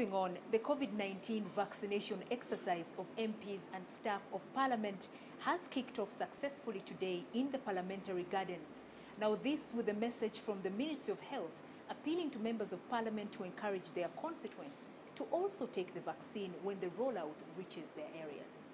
Moving on, the COVID-19 vaccination exercise of MPs and staff of Parliament has kicked off successfully today in the Parliamentary Gardens. Now this with a message from the Ministry of Health appealing to members of Parliament to encourage their constituents to also take the vaccine when the rollout reaches their areas.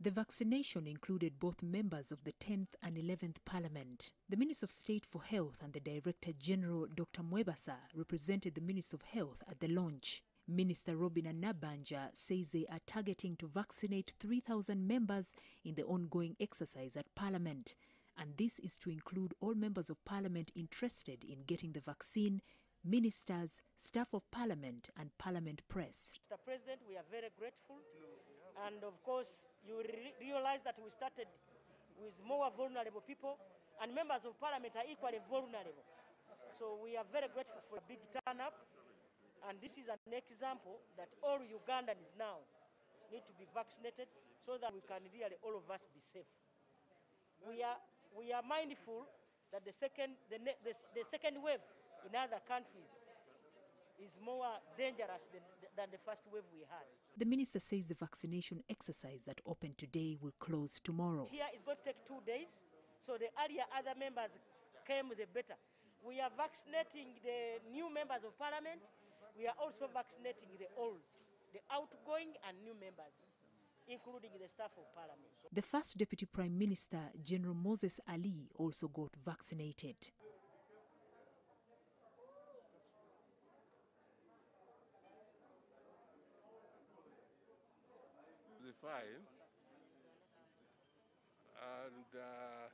The vaccination included both members of the 10th and 11th Parliament. The Minister of State for Health and the Director General Dr. Mwebesa represented the Minister of Health at the launch. Minister Robinah Nabbanja says they are targeting to vaccinate 3,000 members in the ongoing exercise at Parliament. And this is to include all members of Parliament interested in getting the vaccine, ministers, staff of Parliament, and Parliament press. Mr. President, we are very grateful. And of course, you re realize that we started with more vulnerable people, and members of Parliament are equally vulnerable. So we are very grateful for a big turn up. And this is an example that all Ugandans now need to be vaccinated so that we can really, all of us, be safe. We are, we are mindful that the second, the, the, the second wave in other countries is more dangerous than, than the first wave we had. The minister says the vaccination exercise that opened today will close tomorrow. Here it's going to take two days, so the earlier other members came, the better. We are vaccinating the new members of parliament. We are also vaccinating the old, the outgoing and new members including the staff of parliament. The first Deputy Prime Minister, General Moses Ali, also got vaccinated. File and uh,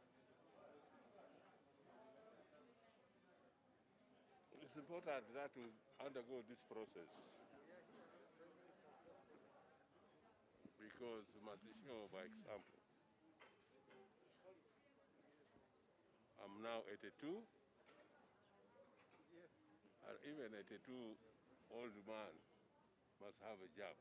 it's important that we undergo this process because we must show by example. I'm now 82, and even 82 old man must have a job.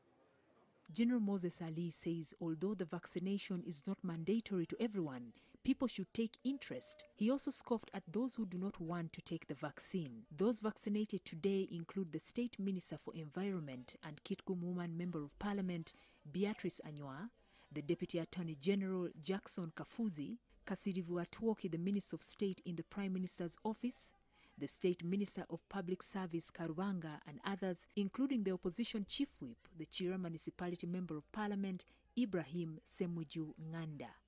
General Moses Ali says although the vaccination is not mandatory to everyone, people should take interest. He also scoffed at those who do not want to take the vaccine. Those vaccinated today include the State Minister for Environment and Kitgum Woman Member of Parliament Beatrice Anywar, the Deputy Attorney General Jackson Kafuuzi, Kasirivu Atwooki, the Minister of State in the Prime Minister's office, the State Minister of Public Service Karubanga and others, including the opposition chief whip, the Kira Municipality Member of Parliament Ibrahim Ssemujju Nganda.